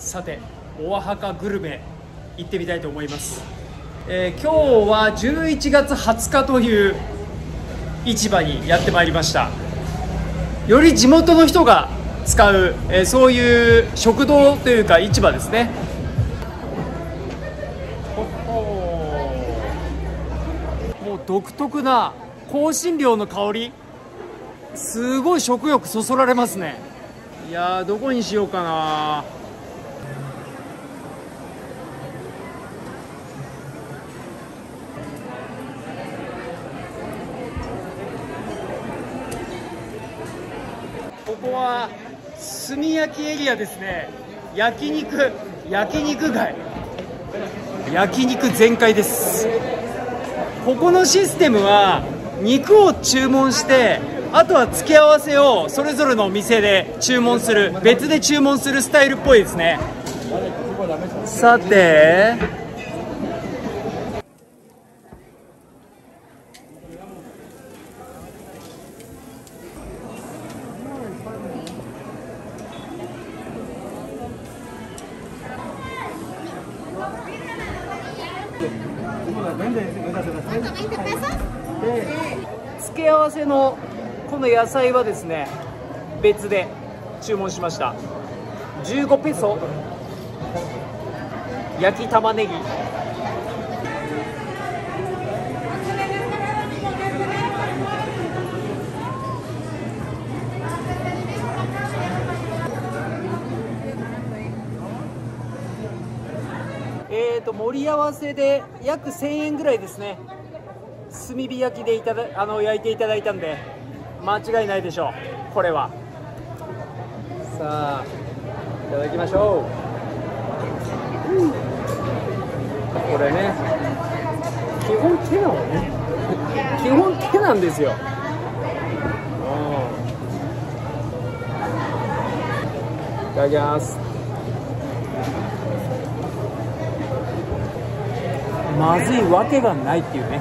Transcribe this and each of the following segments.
さてオアハカグルメ行ってみたいと思います、えー今日は11月20日という市場にやってまいりました。より地元の人が使う、えーそういう食堂というか市場ですね。もう独特な香辛料の香り。すごい食欲そそられますね。いやどこにしようかな。ここは炭焼きエリアですね。焼肉焼肉街。焼肉全開です。ここのシステムは肉を注文してあとは付け合わせをそれぞれのお店で注文する別で注文するスタイルっぽいですね。さてで付け合わせのこの野菜はですね別で注文しました。15ペソ。焼き玉ねぎ。えーと盛り合わせで約1000円ぐらいですね。炭火焼きでいただあの焼いていただいたんで。間違いないでしょう。これは。さあいただきましょう。これね。基本手なのね。基本手なんですよ。いただきます。まずいわけがないっていうね。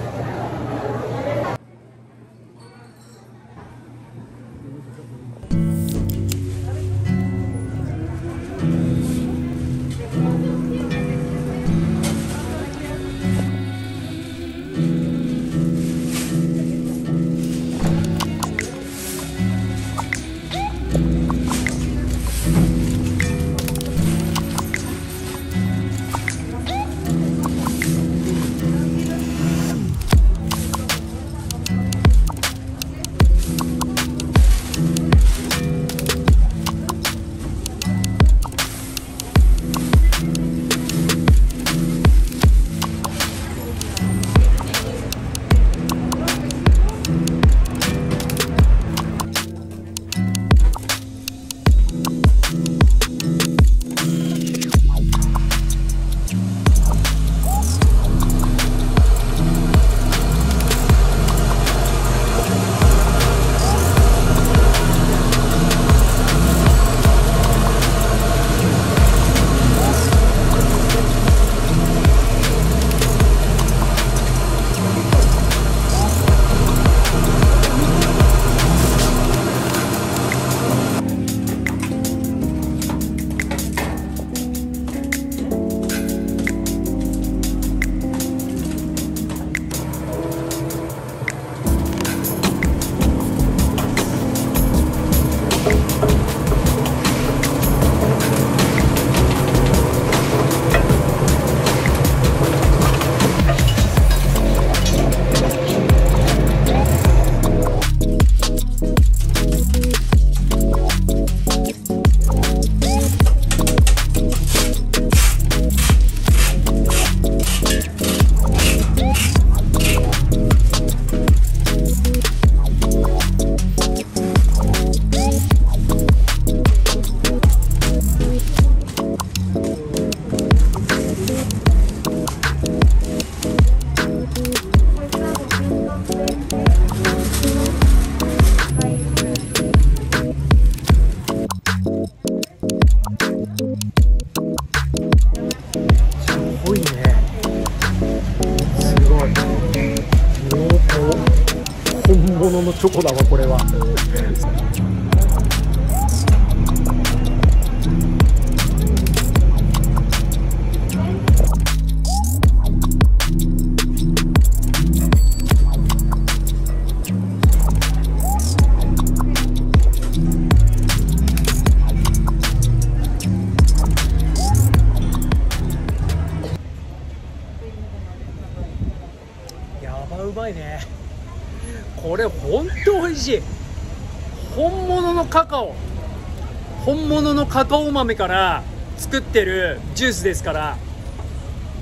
物のカカオ豆から作ってるジュースですから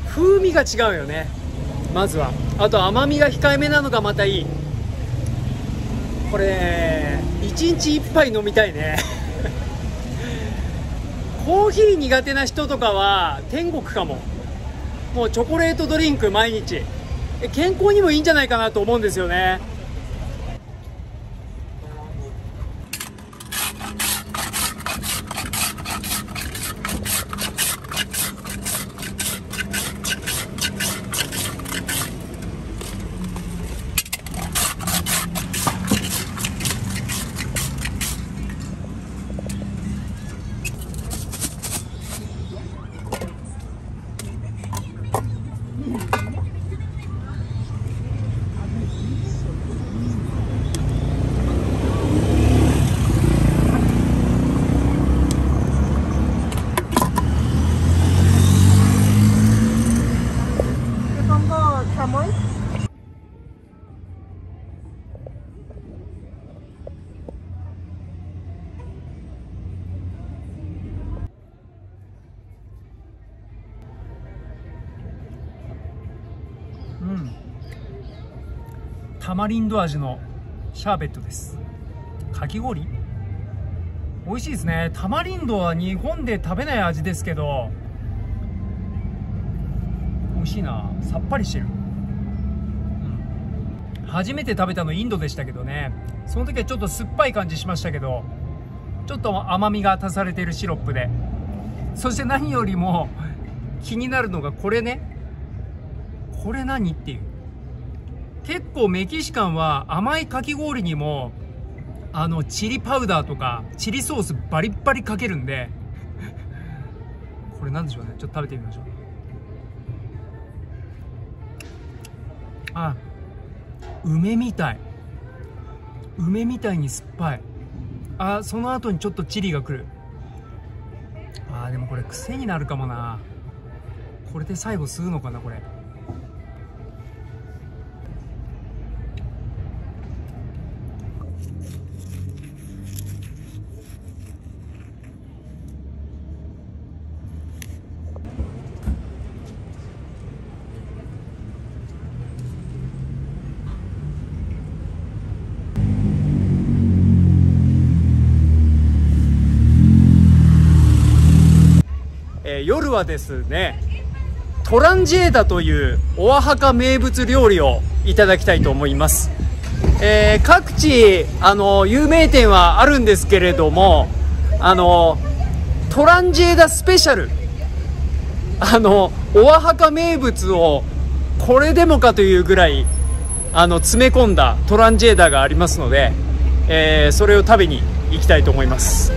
風味が違うよね。まずは。あと甘みが控えめなのがまたいい。これ1日1杯飲みたいね。コーヒー苦手な人とかは天国かも。もうチョコレートドリンク毎日。健康にもいいんじゃないかなと思うんですよねうんタマリンド味のシャーベットです。かき氷？美味しいですね。タマリンドは日本で食べない味ですけど美味しいな。さっぱりしてる、うん、初めて食べたのインドでしたけどね。その時はちょっと酸っぱい感じしましたけどちょっと甘みが足されているシロップで。そして何よりも気になるのがこれね。これ何っていう。結構メキシカンは甘いかき氷にもあのチリパウダーとかチリソースバリッバリかけるんで。これなんでしょうね。ちょっと食べてみましょう。あ梅みたい。梅みたいに酸っぱい。あその後にちょっとチリが来る。あでもこれ癖になるかもな。これで最後吸うのかなこれ。夜はですねトランジェーダというオアハカ名物料理をいただきたいと思います、えー各地あの有名店はあるんですけれどもあのトランジェーダスペシャルあのオアハカ名物をこれでもかというぐらいあの詰め込んだトランジェーダがありますので、えーそれを食べに行きたいと思います。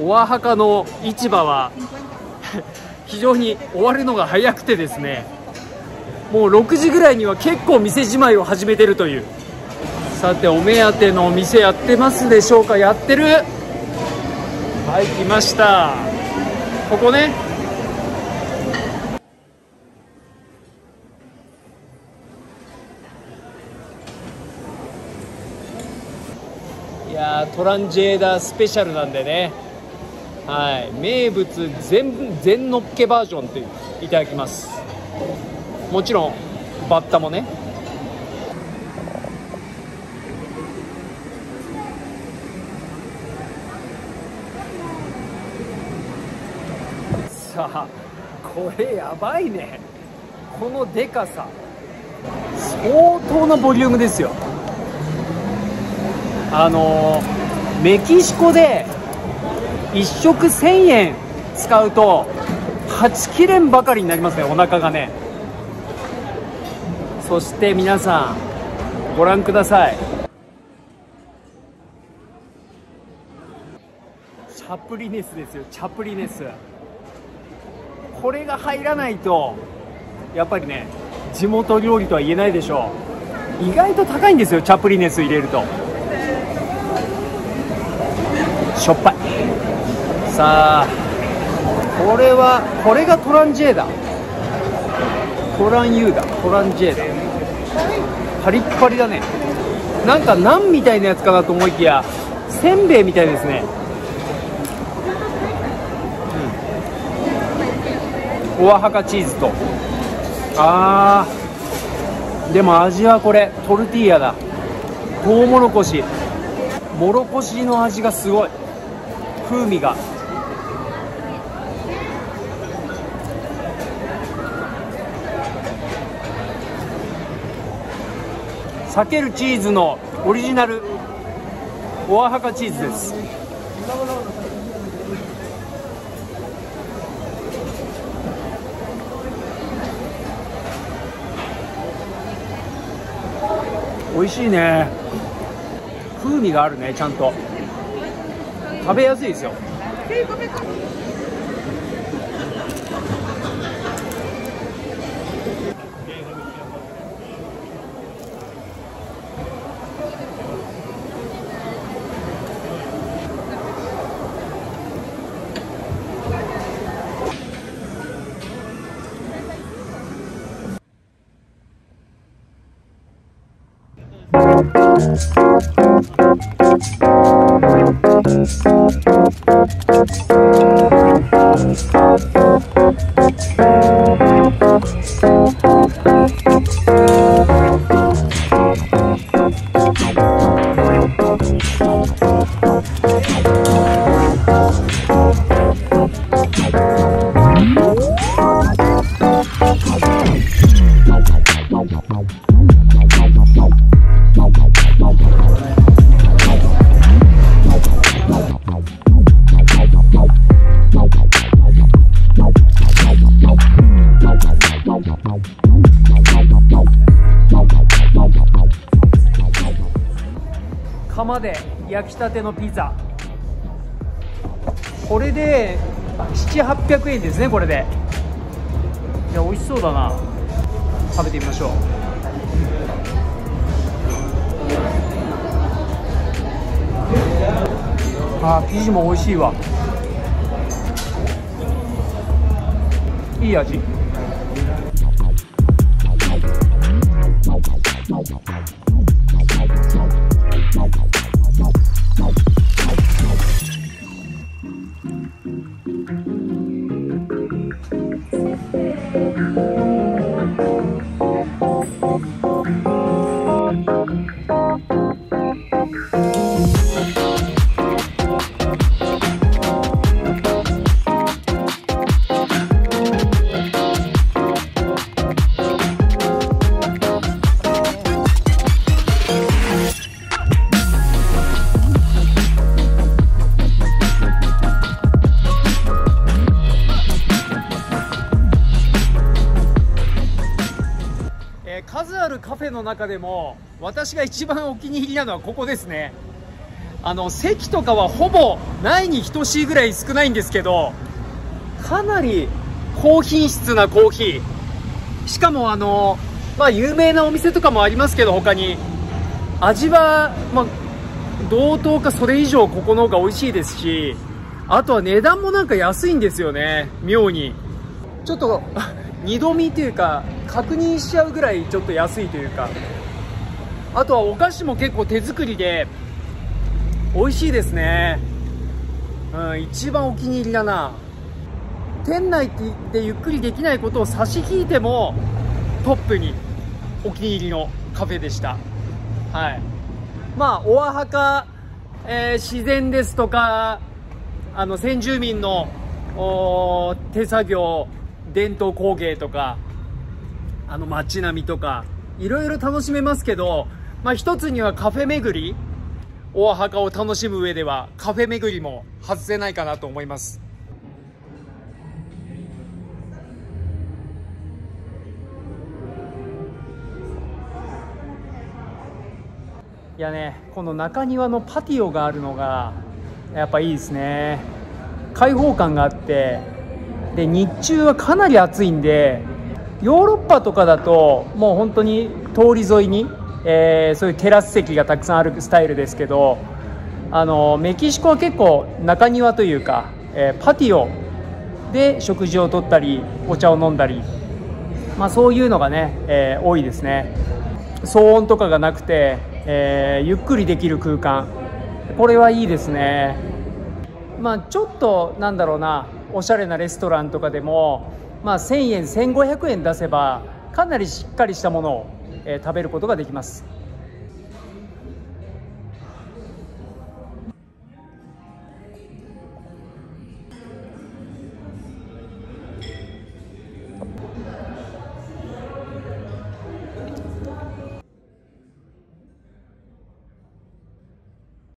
オアハカの市場は 非常に終わるのが早くてですねもう6時ぐらいには結構店じまいを始めてるという。さてお目当てのお店やってますでしょうか？やってる？はい来ました。ここね。いやトランジェーダースペシャルなんでね。はい、名物全全のっけバージョンといういただきます。もちろんバッタもね。さあこれやばいね。このでかさ。相当なボリュームですよ。あのメキシコで1食1000円使うと8切れんばかりになりますねお腹がね。そして皆さんご覧ください。チャプリネスですよチャプリネス。これが入らないとやっぱりね地元料理とは言えないでしょう。意外と高いんですよチャプリネス入れると。しょっぱい。さあこれはこれがトランジェーだトランユーだトランジェーだパリッパリだね。なんかナンみたいなやつかなと思いきやせんべいみたいですね。うん。オアハカチーズと。あー。でも味はこれトルティーヤだ。トウモロコシ。もろこしの味がすごい。風味が避けるチーズのオリジナルオアハカチーズです。美味しいね。風味があるねちゃんと。食べやすいですよ。Hey. 焼きたてのピザ。これで700800円ですねこれで。いや美味しそうだな。食べてみましょう。あ生地も美味しいわ。いい味。の中でも私が一番お気に入りなのはここですね。あの席とかはほぼないに等しいぐらい少ないんですけどかなり高品質なコーヒー。しかもあのまあ有名なお店とかもありますけど他に。味は、まあ、同等かそれ以上ここの方が美味しいですしあとは値段もなんか安いんですよね妙に。ちょっと 二度見というか確認しちゃうぐらいちょっと安いというか。あとはお菓子も結構手作りで美味しいですね。うん一番お気に入りだな。店内でゆっくりできないことを差し引いてもトップにお気に入りのカフェでした。はい。まあオアハカ、えー自然ですとかあの先住民の手作業伝統工芸とかあの街並みとかいろいろ楽しめますけど、まあ、一つにはカフェ巡りオアハカを楽しむ上ではカフェ巡りも外せないかなと思います。いやねこの中庭のパティオがあるのがやっぱいいですね。開放感があってで日中はかなり暑いんでヨーロッパとかだともう本当に通り沿いに、えーそういうテラス席がたくさんあるスタイルですけどあのメキシコは結構中庭というか、えーパティオで食事をとったりお茶を飲んだり、まあ、そういうのがね、えー多いですね。騒音とかがなくて、えー、ゆっくりできる空間。これはいいですね。まあちょっとなんだろうなおしゃれなレストランとかでも、まあ、1000円1500円出せばかなりしっかりしたものを、えー、食べることができます。